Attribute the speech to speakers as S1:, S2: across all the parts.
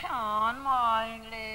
S1: Come on, more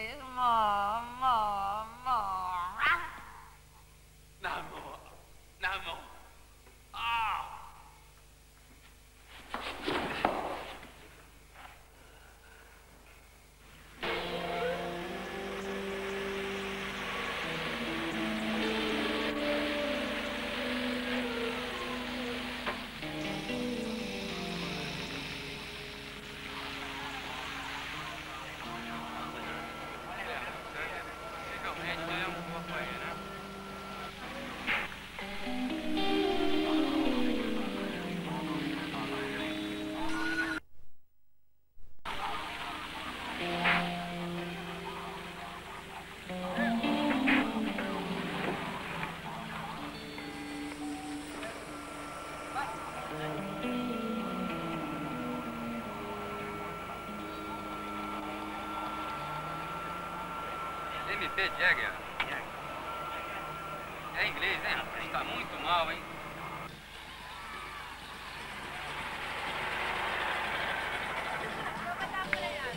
S2: MT Jagger. É inglês, hein, rapaz? Tá muito mal, hein?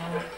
S3: Hey,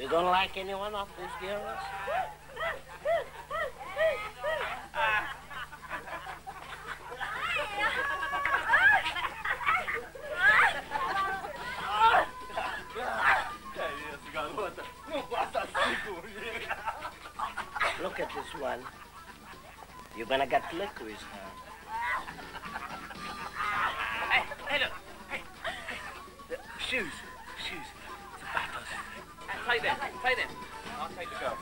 S3: You don't like anyone of these girls?
S4: garota. Não faça assim comigo.
S3: Look at this one. You're gonna get licorice now.
S4: Hey, hey, look. Hey. Shoes. Zapatos. Take them. Take them. I'll take the girl.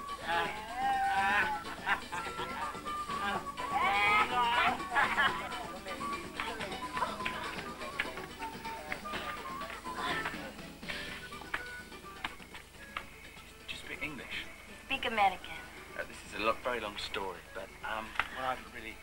S4: Do you speak English?
S1: Speak American.
S4: Uh, this is a lo- very long story, but um, what I really